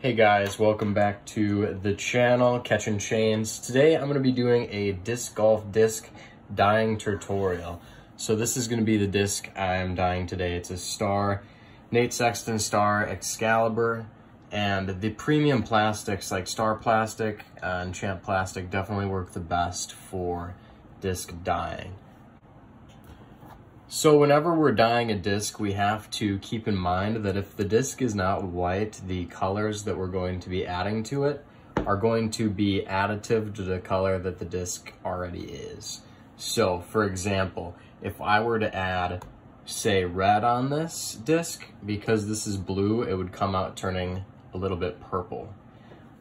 Hey guys, welcome back to the channel, Catching Chains. Today I'm going to be doing a disc golf disc dyeing tutorial. So this is going to be the disc I'm dyeing today. It's a Star, Nate Sexton Star Excalibur, and the premium plastics like Star Plastic and Champ Plastic definitely work the best for disc dyeing. So whenever we're dyeing a disc, we have to keep in mind that if the disc is not white, the colors that we're going to be adding to it are going to be additive to the color that the disc already is. So for example, if I were to add, say, red on this disc, because this is blue, it would come out turning a little bit purple.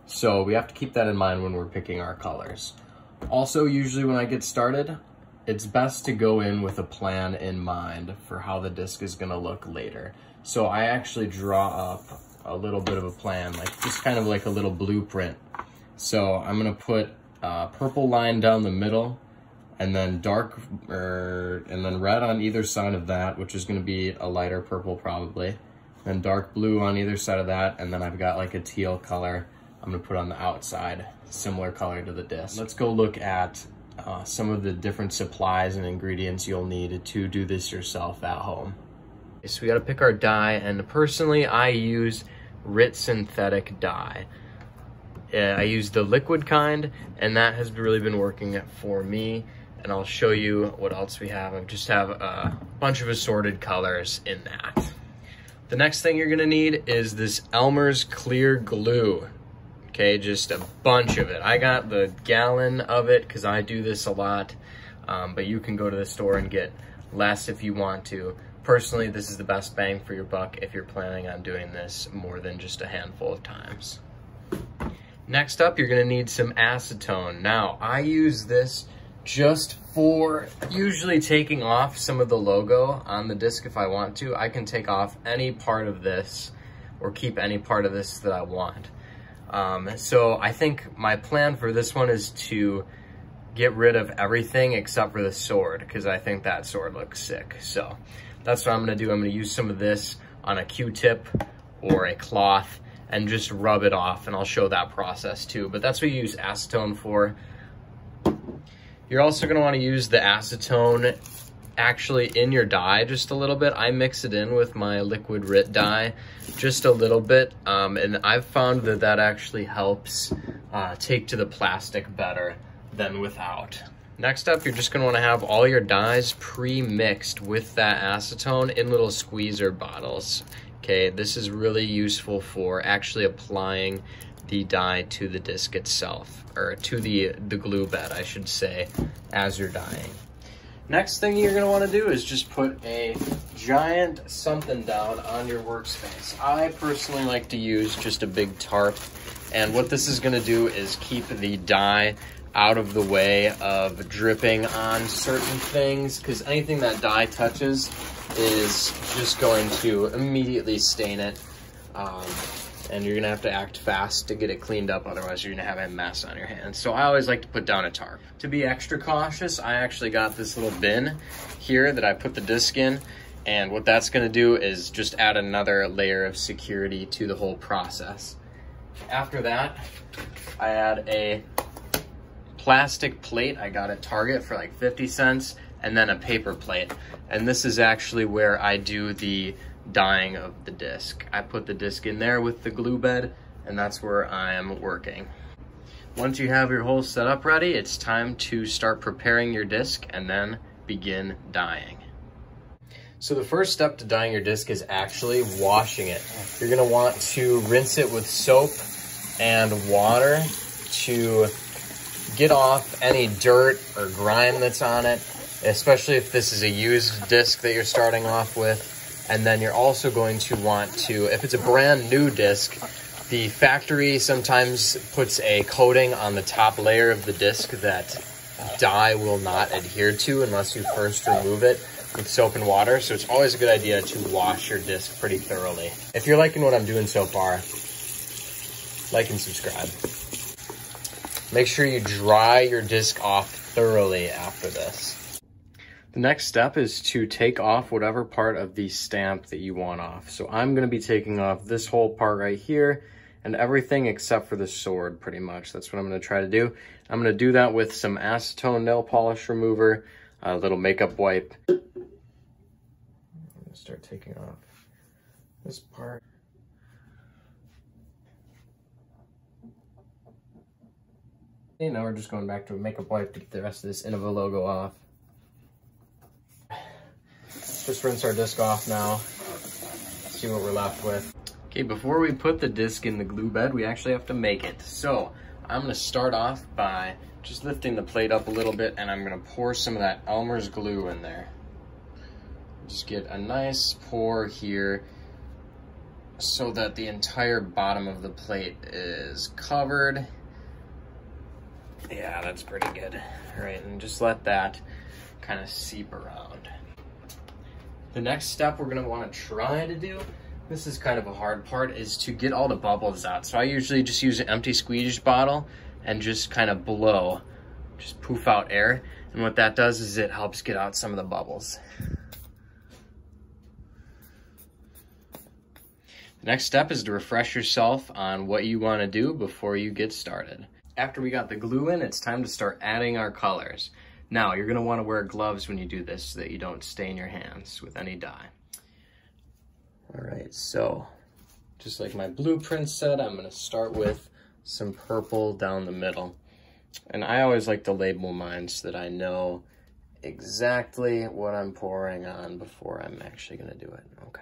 So we have to keep that in mind when we're picking our colors. Also, usually when I get started, it's best to go in with a plan in mind for how the disc is gonna look later. So I actually draw up a little bit of a plan, like just kind of like a little blueprint. So I'm gonna put a purple line down the middle and then dark, er, and then red on either side of that, which is gonna be a lighter purple probably. Then dark blue on either side of that, and then I've got like a teal color I'm gonna put on the outside, similar color to the disc. Let's go look at uh, some of the different supplies and ingredients you'll need to do this yourself at home. So we gotta pick our dye, and personally I use RIT synthetic dye. I use the liquid kind, and that has really been working for me. And I'll show you what else we have. I just have a bunch of assorted colors in that. The next thing you're gonna need is this Elmer's Clear Glue okay? Just a bunch of it. I got the gallon of it because I do this a lot, um, but you can go to the store and get less if you want to. Personally, this is the best bang for your buck if you're planning on doing this more than just a handful of times. Next up, you're gonna need some acetone. Now, I use this just for usually taking off some of the logo on the disc if I want to. I can take off any part of this or keep any part of this that I want. Um, so I think my plan for this one is to get rid of everything except for the sword because I think that sword looks sick. So that's what I'm gonna do. I'm gonna use some of this on a Q-tip or a cloth and just rub it off and I'll show that process too. But that's what you use acetone for. You're also gonna wanna use the acetone actually in your dye just a little bit. I mix it in with my liquid RIT dye just a little bit. Um, and I've found that that actually helps uh, take to the plastic better than without. Next up, you're just gonna wanna have all your dyes pre-mixed with that acetone in little squeezer bottles. Okay, this is really useful for actually applying the dye to the disc itself, or to the, the glue bed, I should say, as you're dyeing. Next thing you're gonna wanna do is just put a giant something down on your workspace. I personally like to use just a big tarp. And what this is gonna do is keep the dye out of the way of dripping on certain things because anything that dye touches is just going to immediately stain it. Um, and you're gonna have to act fast to get it cleaned up, otherwise you're gonna have a mess on your hands. So I always like to put down a tarp. To be extra cautious, I actually got this little bin here that I put the disc in, and what that's gonna do is just add another layer of security to the whole process. After that, I add a plastic plate I got at Target for like 50 cents, and then a paper plate. And this is actually where I do the dyeing of the disc. I put the disc in there with the glue bed and that's where I am working. Once you have your whole set up ready, it's time to start preparing your disc and then begin dyeing. So the first step to dyeing your disc is actually washing it. You're gonna want to rinse it with soap and water to get off any dirt or grime that's on it, especially if this is a used disc that you're starting off with. And then you're also going to want to, if it's a brand new disc, the factory sometimes puts a coating on the top layer of the disc that dye will not adhere to unless you first remove it with soap and water. So it's always a good idea to wash your disc pretty thoroughly. If you're liking what I'm doing so far, like and subscribe. Make sure you dry your disc off thoroughly after this. The next step is to take off whatever part of the stamp that you want off. So I'm gonna be taking off this whole part right here, and everything except for the sword, pretty much. That's what I'm going to try to do. I'm going to do that with some acetone nail polish remover, a little makeup wipe. I'm to start taking off this part. And now we're just going back to a makeup wipe to get the rest of this Innova logo off. Just rinse our disc off now. See what we're left with. Okay, before we put the disc in the glue bed, we actually have to make it. So I'm gonna start off by just lifting the plate up a little bit and I'm gonna pour some of that Elmer's glue in there. Just get a nice pour here so that the entire bottom of the plate is covered yeah, that's pretty good. All right, and just let that kind of seep around. The next step we're gonna wanna try to do, this is kind of a hard part, is to get all the bubbles out. So I usually just use an empty squeeze bottle and just kind of blow, just poof out air. And what that does is it helps get out some of the bubbles. The next step is to refresh yourself on what you wanna do before you get started after we got the glue in, it's time to start adding our colors. Now, you're gonna wanna wear gloves when you do this so that you don't stain your hands with any dye. All right, so just like my blueprint said, I'm gonna start with some purple down the middle. And I always like to label mine so that I know exactly what I'm pouring on before I'm actually gonna do it, okay?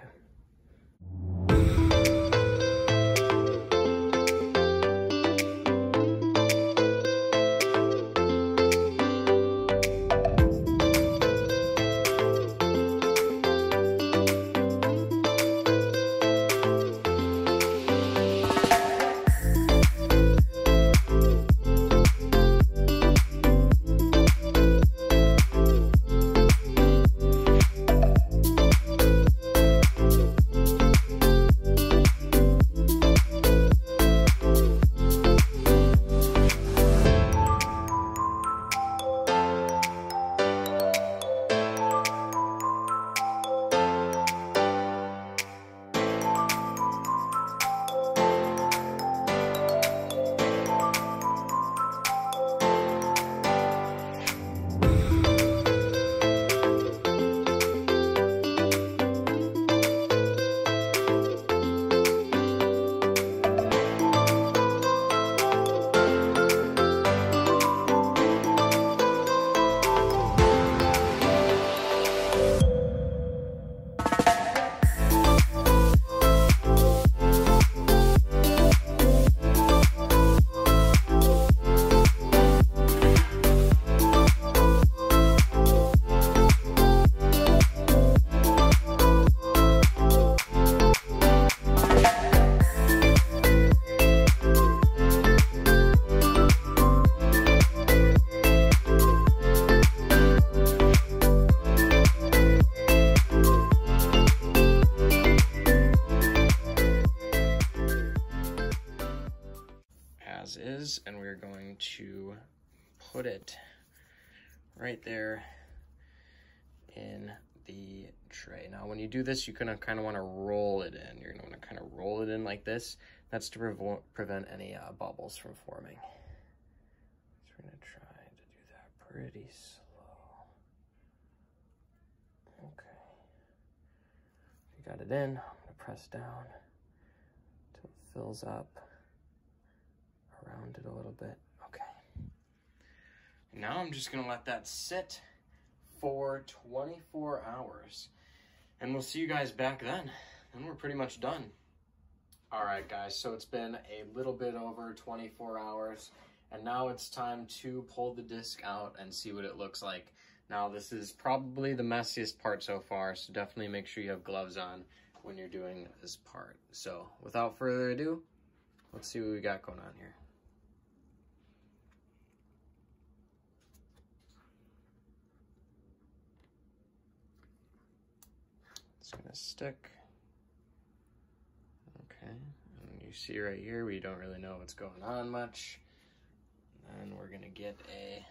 To put it right there in the tray. Now, when you do this, you're gonna kind of wanna roll it in. You're gonna wanna kind of roll it in like this. That's to pre prevent any uh, bubbles from forming. So we're gonna try to do that pretty slow. Okay. You got it in, I'm gonna press down until it fills up around it a little bit. Now I'm just gonna let that sit for 24 hours. And we'll see you guys back then. Then we're pretty much done. All right, guys, so it's been a little bit over 24 hours, and now it's time to pull the disc out and see what it looks like. Now, this is probably the messiest part so far, so definitely make sure you have gloves on when you're doing this part. So, without further ado, let's see what we got going on here. It's gonna stick. Okay, and you see right here, we don't really know what's going on much. And we're gonna get a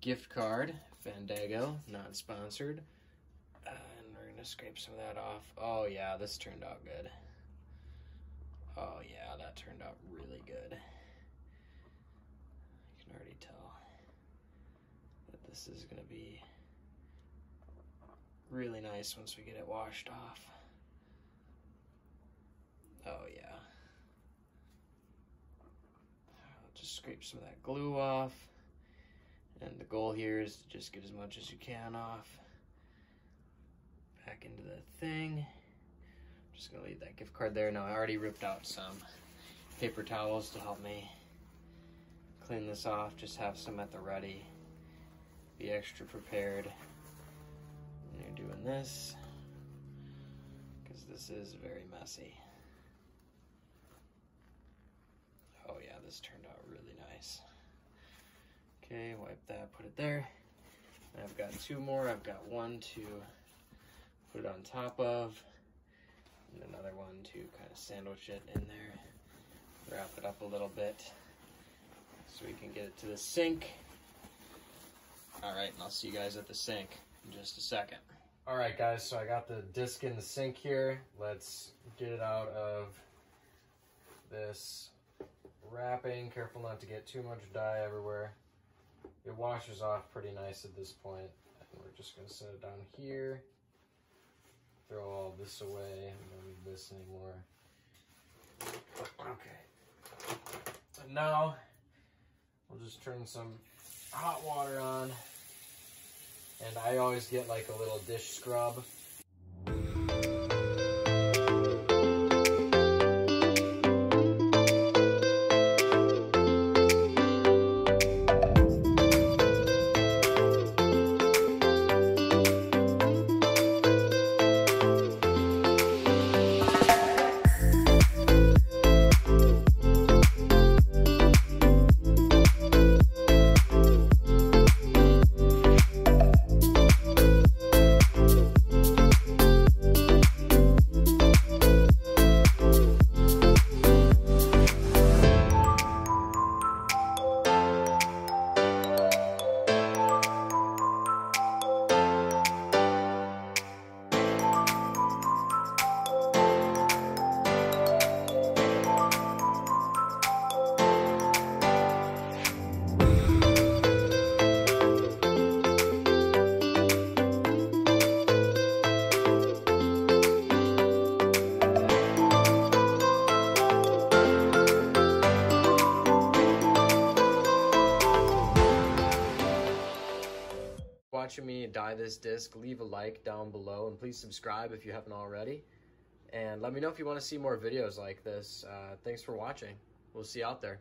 gift card, Fandango, not sponsored. And we're gonna scrape some of that off. Oh yeah, this turned out good. Oh yeah, that turned out really good. You can already tell that this is gonna be really nice once we get it washed off. Oh yeah. I'll just scrape some of that glue off. And the goal here is to just get as much as you can off. Back into the thing. Just gonna leave that gift card there. Now I already ripped out some paper towels to help me clean this off. Just have some at the ready. Be extra prepared this because this is very messy. Oh yeah, this turned out really nice. Okay, wipe that, put it there. And I've got two more. I've got one to put it on top of, and another one to kind of sandwich it in there. Wrap it up a little bit so we can get it to the sink. All right, and I'll see you guys at the sink in just a second. All right, guys, so I got the disc in the sink here. Let's get it out of this wrapping. Careful not to get too much dye everywhere. It washes off pretty nice at this point. And we're just gonna set it down here. Throw all this away. I don't need this anymore. Okay. And now we'll just turn some hot water on. And I always get like a little dish scrub this disc, leave a like down below and please subscribe if you haven't already. And let me know if you want to see more videos like this. Uh, thanks for watching. We'll see you out there.